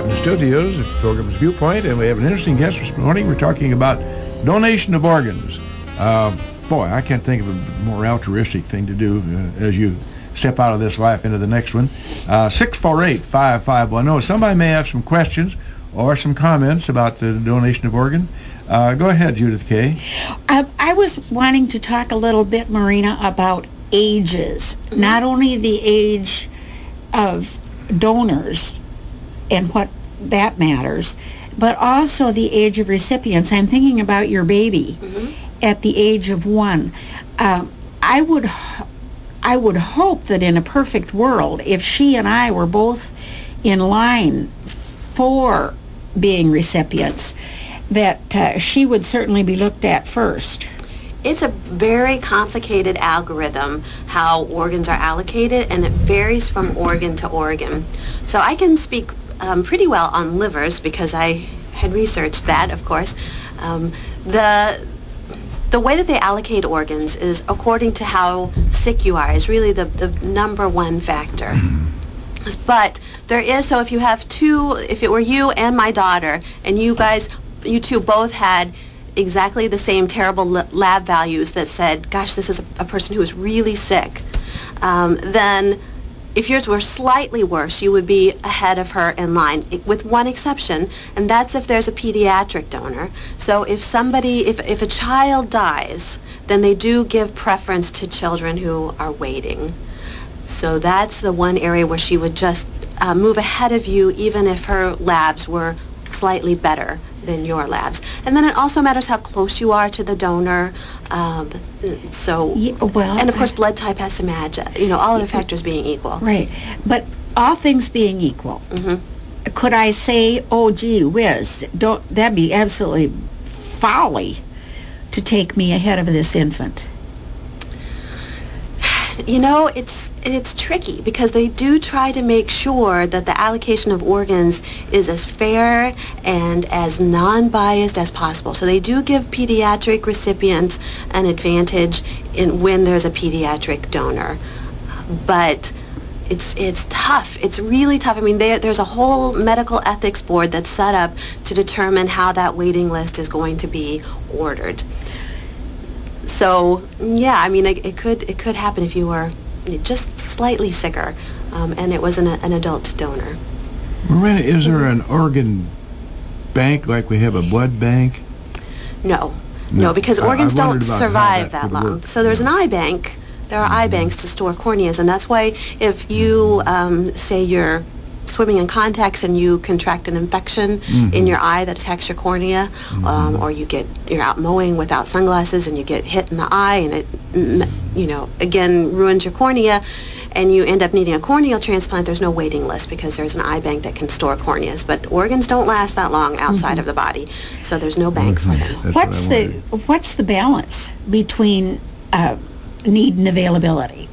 live in the studios. The program is Viewpoint, and we have an interesting guest this morning. We're talking about donation of organs. Uh, boy, I can't think of a more altruistic thing to do uh, as you step out of this life into the next one. Uh, 648-5510. Somebody may have some questions or some comments about the donation of organ. Uh, go ahead, Judith Kay. I, I was wanting to talk a little bit, Morena, about ages. Not only the age of donors and what that matters, but also the age of recipients. I'm thinking about your baby at the age of one. Um, I would, I would hope that in a perfect world, if she and I were both in line for being recipients, that uh, she would certainly be looked at first. It's a very complicated algorithm how organs are allocated, and it varies from organ to organ. So I can speak um, pretty well on livers because I had researched that, of course. Um, the the way that they allocate organs is according to how sick you are is really the, the number one factor. But there is, so if you have two, if it were you and my daughter, and you guys, you two both had exactly the same terrible lab values that said, gosh, this is a, a person who is really sick, um, then if yours were slightly worse, you would be ahead of her in line, with one exception, and that's if there's a pediatric donor. So if somebody, if, if a child dies, then they do give preference to children who are waiting. So that's the one area where she would just uh, move ahead of you even if her labs were slightly better than your labs. And then it also matters how close you are to the donor. Um, so, Ye- well, and of course blood type has to match, you know, all the factors being equal. Right. But all things being equal, Mm-hmm. could I say, oh, gee whiz, don't, that'd be absolutely folly to take me ahead of this infant. You know, it's it's tricky because they do try to make sure that the allocation of organs is as fair and as non-biased as possible. So they do give pediatric recipients an advantage in when there's a pediatric donor. But it's it's tough. It's really tough. I mean, there, there's a whole medical ethics board that's set up to determine how that waiting list is going to be ordered. So yeah, I mean, it, it could it could happen if you were just slightly sicker, um, and it was an, an adult donor. Morena, is there an organ bank like we have a blood bank? No, No. no, because I- I organs don't wondered about how survive that that, long. work. So there's an eye bank. There are eye banks to store corneas, and that's why if you um, say you're swimming in contacts and you contract an infection in your eye that attacks your cornea, um, or you get you're out mowing without sunglasses and you get hit in the eye and it, mm, you know, again ruins your cornea. And you end up needing a corneal transplant. There's no waiting list because there's an eye bank that can store corneas. But organs don't last that long outside of the body, so there's no bank for them. That's what what's the what's the balance between uh, need and availability?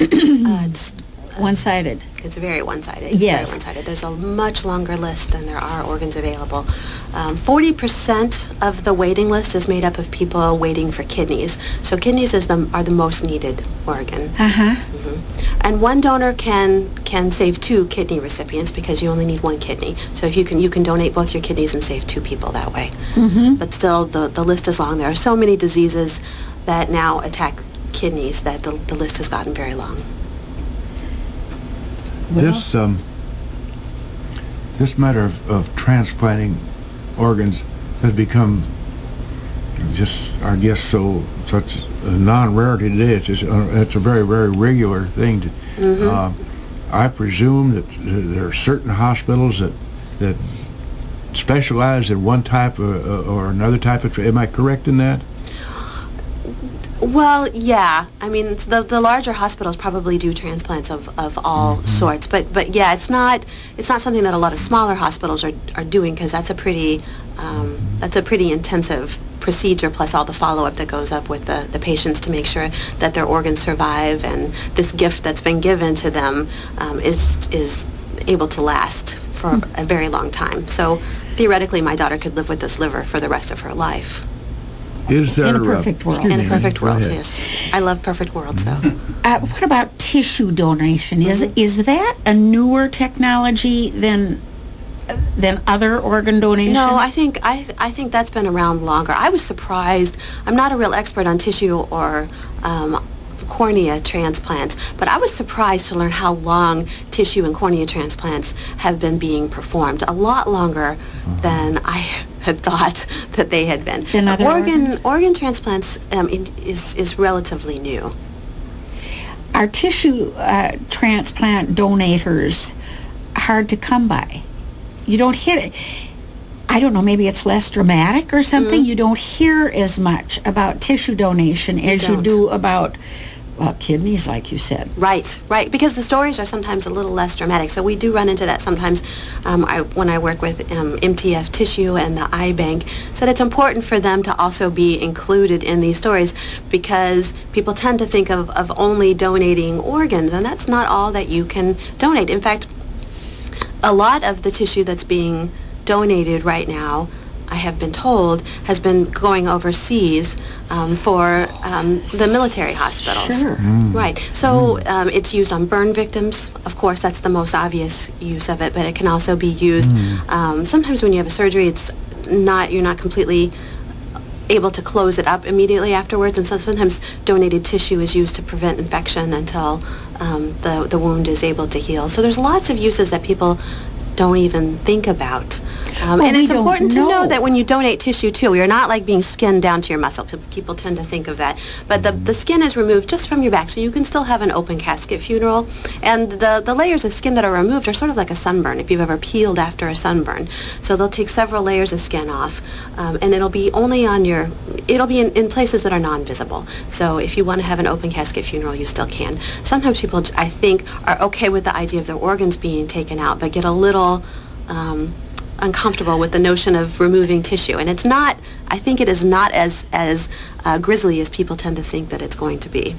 Uh, it's One-sided. It's very one-sided. It's Yes. very one-sided. There's a much longer list than there are organs available. Um, 40% of the waiting list is made up of people waiting for kidneys. So kidneys is the, are the most needed organ. Uh-huh. And one donor can can save two kidney recipients because you only need one kidney. So if you can you can donate both your kidneys and save two people that way. Mm-hmm. But still, the, the list is long. There are so many diseases that now attack kidneys that the, the list has gotten very long. This um, this matter of, of transplanting organs has become just, I guess, so such a non-rarity today. It's just, uh, it's a very very regular thing. To, uh, I presume that uh, there are certain hospitals that that specialize in one type of, uh, or another type of. Am I correct in that? Well, yeah. I mean, the the larger hospitals probably do transplants of, of all sorts, but but yeah, it's not it's not something that a lot of smaller hospitals are, are doing because that's a pretty um, that's a pretty intensive procedure plus all the follow up that goes up with the, the patients to make sure that their organs survive and this gift that's been given to them um, is is able to last for a very long time. So theoretically, my daughter could live with this liver for the rest of her life. Is there In a uh, perfect world. excuse In a perfect go world, ahead. yes. I love perfect worlds, though. Uh, what about tissue donation? Is Mm-hmm. is that a newer technology than than other organ donations? No, I think I I think that's been around longer. I was surprised. I'm not a real expert on tissue or um, cornea transplants, but I was surprised to learn how long tissue and cornea transplants have been being performed. A lot longer than I had thought that they had been. Organ organs? organ transplants um, in, is is relatively new. Are tissue uh, transplant donators hard to come by? You don't hear it. I don't know, maybe it's less dramatic or something. You don't hear as much about tissue donation as you do about well, kidneys, like you said. Right, right. Because the stories are sometimes a little less dramatic. So we do run into that sometimes um, I, when I work with um, MTF Tissue and the Eye Bank. So it's important for them to also be included in these stories because people tend to think of, of only donating organs, and that's not all that you can donate. In fact, a lot of the tissue that's being donated right now, I have been told, has been going overseas um, for um, the military hospitals. Sure. Right. So um, it's used on burn victims. Of course, that's the most obvious use of it, but it can also be used um, sometimes when you have a surgery. It's not you're not completely able to close it up immediately afterwards, and so sometimes donated tissue is used to prevent infection until um, the the wound is able to heal. So there's lots of uses that people don't even think about. Um, Well, and it's important to know know. that when you donate tissue too, you're not like being skinned down to your muscle. People tend to think of that. But the, the skin is removed just from your back, so you can still have an open casket funeral. And the, the layers of skin that are removed are sort of like a sunburn, if you've ever peeled after a sunburn. So they'll take several layers of skin off, um, and it'll be only on your, it'll be in, in places that are non-visible. So if you want to have an open casket funeral, you still can. Sometimes people, I think, are okay with the idea of their organs being taken out, but get a little um, uncomfortable with the notion of removing tissue. And it's not, I think it is not as, as uh, grisly as people tend to think that it's going to be.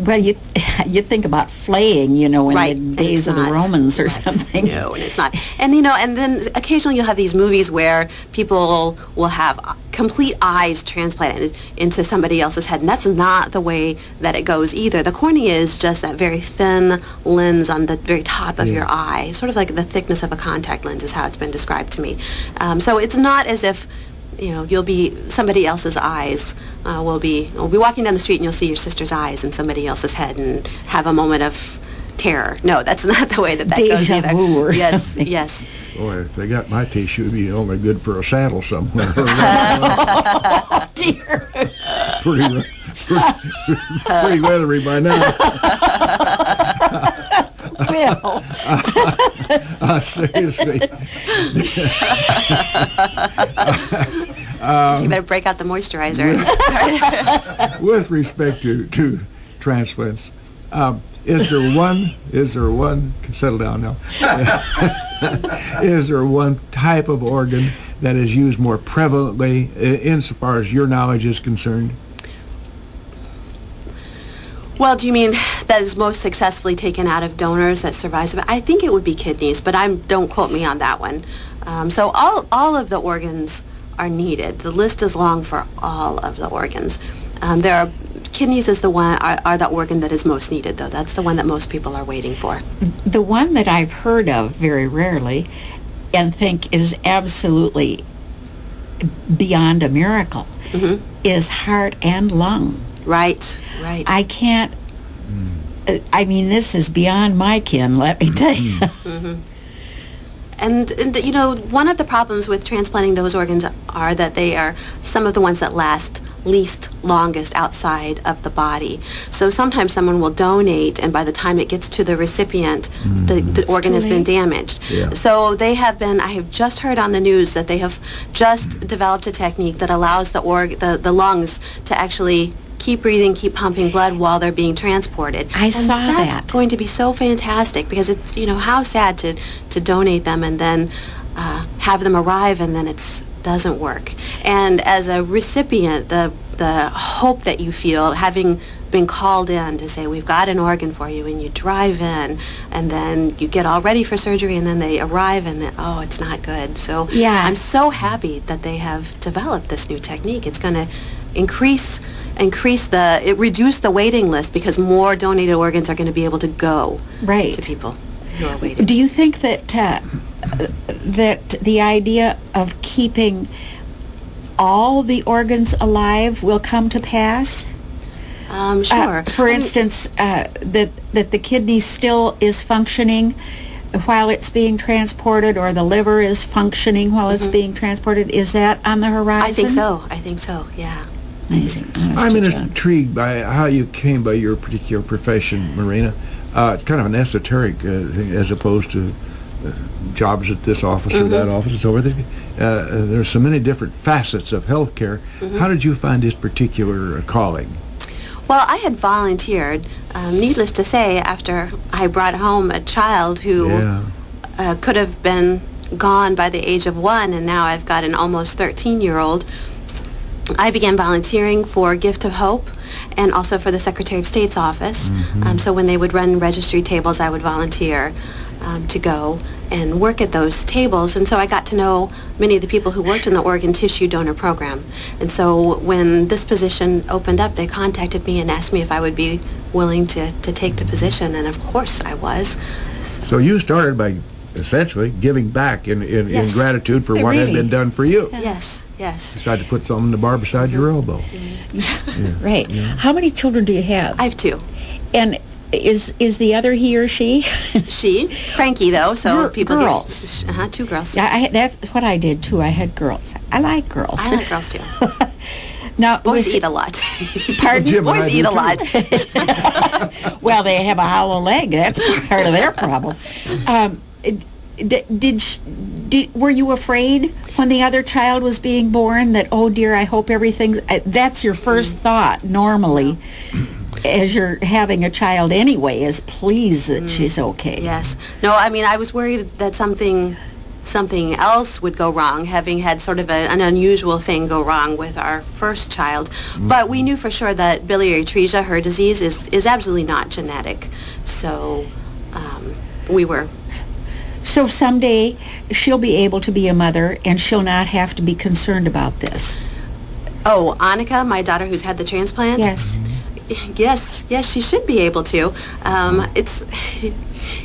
Well, you you think about flaying, you know, in right. the days of the. Romans or Right. something. No, and it's not. And you know, and then occasionally you'll have these movies where people will have complete eyes transplanted into somebody else's head, and that's not the way that it goes either. The cornea is just that very thin lens on the very top of your eye, sort of like the thickness of a contact lens is how it's been described to me. Um, so it's not as if you know, you'll be somebody else's eyes. Uh, will be will be walking down the street and you'll see your sister's eyes in somebody else's head and have a moment of terror. No, that's not the way that that goes Deja either. vu or yes, something. yes. Boy, if they got my tissue, it'd be only good for a saddle somewhere. oh, Dear. pretty, pretty, pretty weathery by now. Bill. Uh, seriously. so you better break out the moisturizer. with respect to, to transplants, um, is there one, is there one, settle down now, is there one type of organ that is used more prevalently insofar as your knowledge is concerned? Well, do you mean that is most successfully taken out of donors that survives? I think it would be kidneys, but I'm don't quote me on that one. Um, so all all of the organs are needed. The list is long for all of the organs. Um, there are kidneys is the one are, are the organ that is most needed though. That's the one that most people are waiting for. The one that I've heard of very rarely and think is absolutely beyond a miracle Mhm. is heart and lung. Right, right. I can't, uh, I mean, this is beyond my kin, let me tell you. Mm-hmm. Mm-hmm. And, and the- you know, one of the problems with transplanting those organs are that they are some of the ones that last least longest outside of the body. So sometimes someone will donate and by the time it gets to the recipient, the, mm-hmm. the organ has been damaged. Yeah. So they have been, I have just heard on the news that they have just developed a technique that allows the, org, the, the lungs to actually keep breathing, keep pumping blood while they're being transported. I and saw that's that. going to be so fantastic because it's, you know, how sad to, to donate them and then uh, have them arrive and then it doesn't work. And as a recipient, the, the hope that you feel having been called in to say, we've got an organ for you, and you drive in, and then you get all ready for surgery, and then they arrive, and then, oh, it's not good. So Yeah. I'm so happy that they have developed this new technique. It's going to increase increase the it reduce the waiting list because more donated organs are going to be able to go Right. to people. who are waiting. Do you think that uh, that the idea of keeping all the organs alive will come to pass? Um, Uh, sure. for I mean, instance, uh, that that the kidney still is functioning while it's being transported, or the liver is functioning while it's being transported. Is that on the horizon? Mm-hmm. I think so. I think so. Yeah. Amazing. honest I'm to in- John. intrigued by how you came by your particular profession, Morena. Uh, it's kind of an esoteric uh, thing as opposed to uh, jobs at this office or that office and so forth. Uh, uh, there's so many different facets of healthcare. How did you find this particular uh, calling? Well, I had volunteered, um, needless to say, after I brought home a child who Yeah. uh, could have been gone by the age of one, and now I've got an almost 13-year-old. I began volunteering for Gift of Hope and also for the Secretary of State's office. Um, so when they would run registry tables, I would volunteer um, to go and work at those tables. And so I got to know many of the people who worked in the organ tissue donor program. And so when this position opened up, they contacted me and asked me if I would be willing to, to take the position. And of course I was. So you started by essentially giving back in, in, in gratitude for Hey, what had been done for you. Yes, yes. Decided to put something in the bar beside your elbow. Yeah. Right. How many children do you have? I have two. and is is the other he or she? She, Frankie though, so Gir- people girls. get uh-huh, two girls. Yeah, I, that's what I did too. I had girls. I like girls. I like girls too. now, Boys eat a lot. Pardon? Jim Boys eat a lot. well, they have a hollow leg. That's part of their problem. Um, d- did, sh- did were you afraid when the other child was being born that oh dear I hope everything's uh, that's your first thought normally as you're having a child anyway is please that she's okay. yes. No, I mean I was worried that something something else would go wrong, having had sort of a, an unusual thing go wrong with our first child. But we knew for sure that biliary atresia, her disease, is, is absolutely not genetic. So um, we were So someday she'll be able to be a mother and she'll not have to be concerned about this. Oh, Annika, my daughter who's had the transplant? Yes. Yes, yes, she should be able to. Um, it's,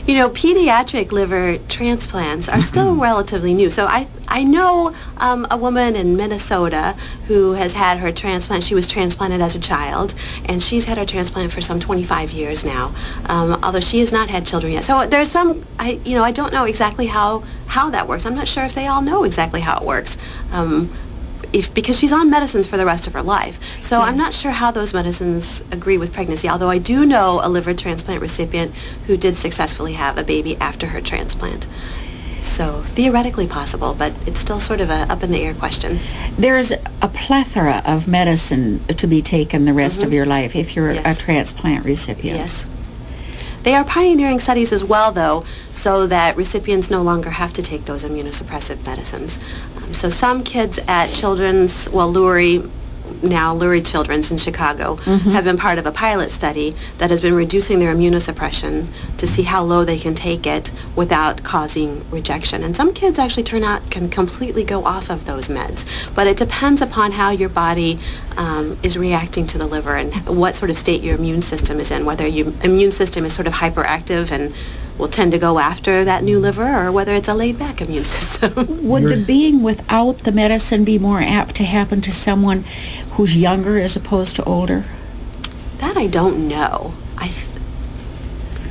you know, pediatric liver transplants are still relatively new. So I, I know um, a woman in Minnesota who has had her transplant. She was transplanted as a child, and she's had her transplant for some 25 years now. Um, although she has not had children yet. So there's some, I, you know, I don't know exactly how how that works. I'm not sure if they all know exactly how it works. Um, if, because she's on medicines for the rest of her life. So I'm not sure how those medicines agree with pregnancy, although I do know a liver transplant recipient who did successfully have a baby after her transplant. So theoretically possible, but it's still sort of a up in the air question. There's a plethora of medicine to be taken the rest of mm-hmm. your life if you're Yes. a transplant recipient. Yes. They are pioneering studies as well, though, so that recipients no longer have to take those immunosuppressive medicines. Um, so some kids at Children's, well, Lurie, now Lurie Children's in Chicago, have been part of a pilot study that has been reducing their immunosuppression to see how low they can take it without causing rejection. And some kids actually turn out can completely go off of those meds. But it depends upon how your body um, is reacting to the liver and what sort of state your immune system is in, whether your immune system is sort of hyperactive and will tend to go after that new liver or whether it's a laid-back immune system. Would the You're- being without the medicine be more apt to happen to someone who's younger as opposed to older? that I don't know. I th-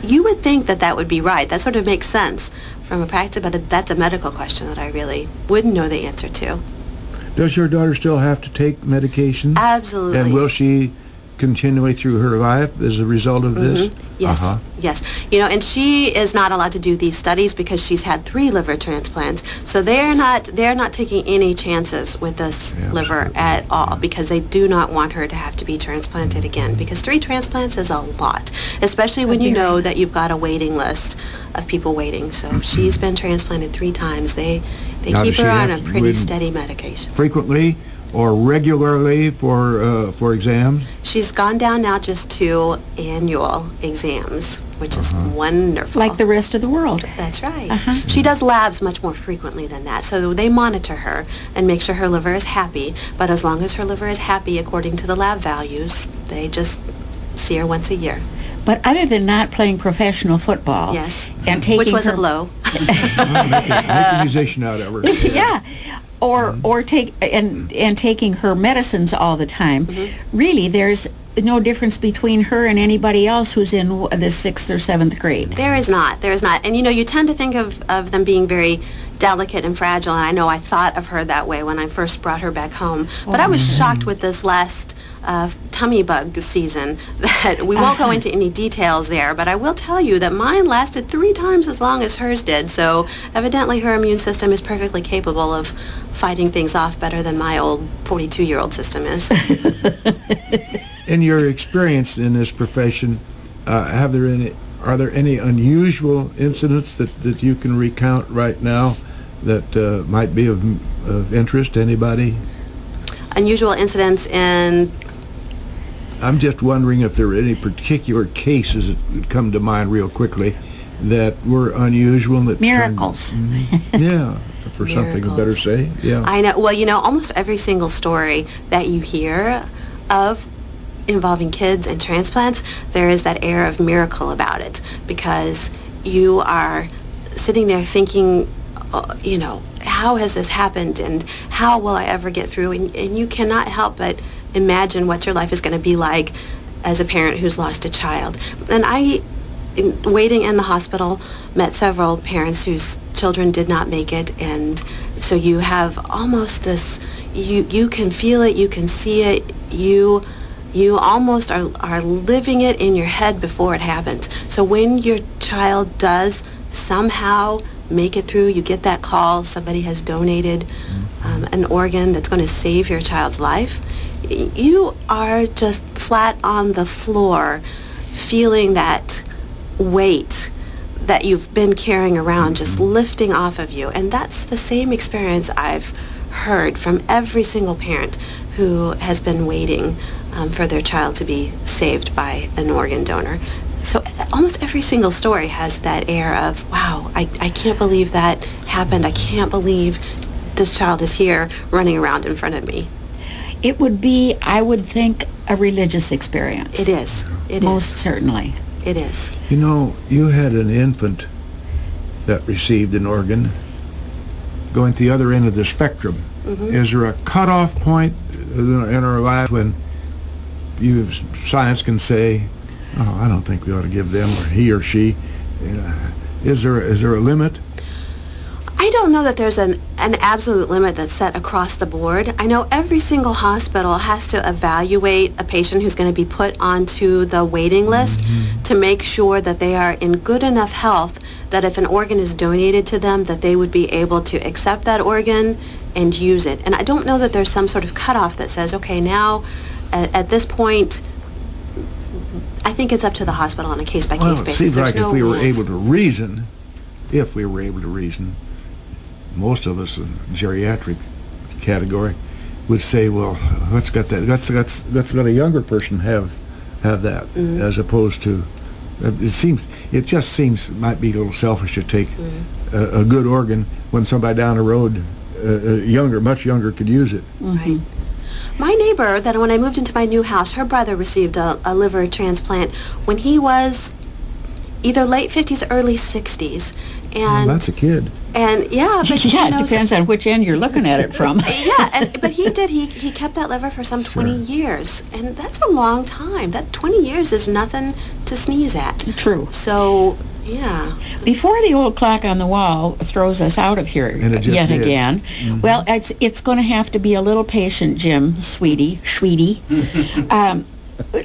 you would think that that would be right. That sort of makes sense from a practice, but that's a medical question that I really wouldn't know the answer to. Does your daughter still have to take medication? Absolutely. And will she continually through her life as a result of this? Mhm. Yes, Uh-huh. yes. You know, and she is not allowed to do these studies because she's had three liver transplants. So they're not they're not taking any chances with this Yeah, liver absolutely. at all because they do not want her to have to be transplanted again because three transplants is a lot, especially when you know that you've got a waiting list of people waiting. So she's been transplanted three times. They they Now, keep her on a pretty steady medication. Frequently or regularly for uh, for exams? She's gone down now just to annual exams, which is Uh-huh. wonderful. Like the rest of the world. That's right. Uh-huh. She does labs much more frequently than that. So they monitor her and make sure her liver is happy. But as long as her liver is happy according to the lab values, they just see her once a year. But other than not playing professional football. Yes. And taking Which was a blow. Well, make, a, make a musician out of her. yeah. Or or take and and taking her medicines all the time. Mm-hmm. Really, there's no difference between her and anybody else who's in the sixth or seventh grade. There is not. There is not. And you know, you tend to think of, of them being very delicate and fragile. And I know I thought of her that way when I first brought her back home. But I was shocked with this last uh, tummy bug season that we won't go into any details there. But I will tell you that mine lasted three times as long as hers did. So evidently her immune system is perfectly capable of fighting things off better than my old 42-year-old system is. In your experience in this profession, uh, have there any are there any unusual incidents that, that you can recount right now that uh, might be of, of interest to anybody? Unusual incidents in I'm just wondering if there are any particular cases that come to mind real quickly that were unusual. and That turned- Miracles. Mhm. yeah, for something to better say. Yeah. I know. Well, you know, almost every single story that you hear of involving kids and transplants, there is that air of miracle about it because you are sitting there thinking, uh, you know, how has this happened and how will I ever get through? And, and you cannot help but imagine what your life is going to be like as a parent who's lost a child. And I in, waiting in the hospital, met several parents whose children did not make it, and so you have almost this. You you can feel it, you can see it, you you almost are are living it in your head before it happens. So when your child does somehow make it through, you get that call, somebody has donated um, an organ that's going to save your child's life. You are just flat on the floor, feeling that weight that you've been carrying around just lifting off of you. And that's the same experience I've heard from every single parent who has been waiting um, for their child to be saved by an organ donor. So almost every single story has that air of, wow, I, I can't believe that happened. I can't believe this child is here running around in front of me. It would be, I would think, a religious experience. It is. It is. Most certainly. It is. You know, you had an infant that received an organ going to the other end of the spectrum. Is there a cutoff point in our- in our lives when you, science can say, oh, I don't think we ought to give them, or he or she, uh, is there, is there a limit? I don't know that there's an, an absolute limit that's set across the board. I know every single hospital has to evaluate a patient who's going to be put onto the waiting list mm-hmm. to make sure that they are in good enough health that if an organ is donated to them, that they would be able to accept that organ and use it. And I don't know that there's some sort of cutoff that says, okay, now at, at this point, I think it's up to the hospital on a case-by-case Well, it basis. seems There's like no if we were rules. able to reason, if we were able to reason, most of us in geriatric category would say, well, let's get that, let's, let's, let's a younger person have, have that, Mm-hmm. as opposed to, it seems, it just seems, might be a little selfish to take Mm-hmm. a, a good organ when somebody down the road, uh, uh, younger, much younger, could use it. Right. My neighbor, that when I moved into my new house, her brother received a, a liver transplant when he was either late 50s, early 60s. Well, And, that's a kid. and yeah, but yeah, you it know, depends on which end you're looking at it from. yeah, and, but he did. He, he kept that liver for some 20 years. And that's a long time. That 20 years is nothing to sneeze at. True. So, yeah. Before the old clock on the wall throws us out of here And it just yet did. again, well, it's it's going to have to be a little patient, Jim, sweetie, sweetie. um,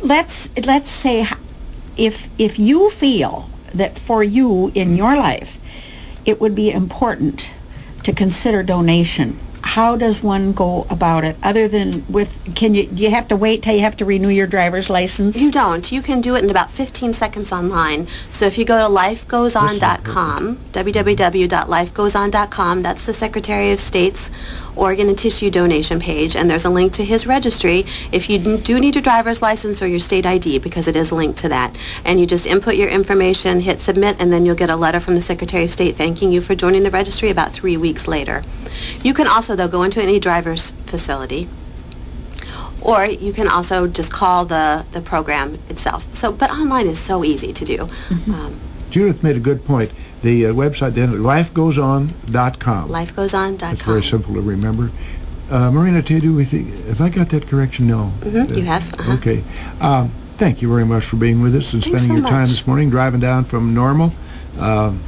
let's let's say if if you feel that for you in your life, it would be important to consider donation. How does one go about it? Other than with, can you do you have to wait till you have to renew your driver's license? You don't. You can do it in about 15 seconds online. So if you go to lifegoeson.com, www.lifegoeson.com, that's the Secretary of State's organ and tissue donation page, and there's a link to his registry if you do need your driver's license or your state ID, because it is linked to that. And you just input your information, hit submit, and then you'll get a letter from the Secretary of State thanking you for joining the registry about three weeks later. You can also, though, go into any driver's facility or you can also just call the, the program itself. So, but online is so easy to do. Um, Judith made a good point. The uh, website then, lifegoeson.com. lifegoeson.com. It's very simple to remember. Uh, Morena, do you think, have I got that correction? No. Mhm, you have, uh-huh. Okay. Um, thank you very much for being with us and Thanks spending so your time this morning, driving down from Normal. Um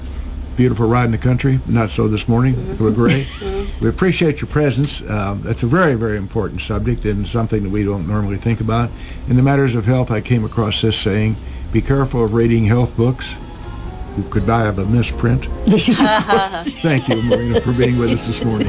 beautiful ride in the country. Not so this morning. Mm-hmm. We're great. We appreciate your presence. Um, that's a very, very important subject and something that we don't normally think about. In the matters of health, I came across this saying, be careful of reading health books. You could die of a misprint. Thank you, Morena, for being with us this morning.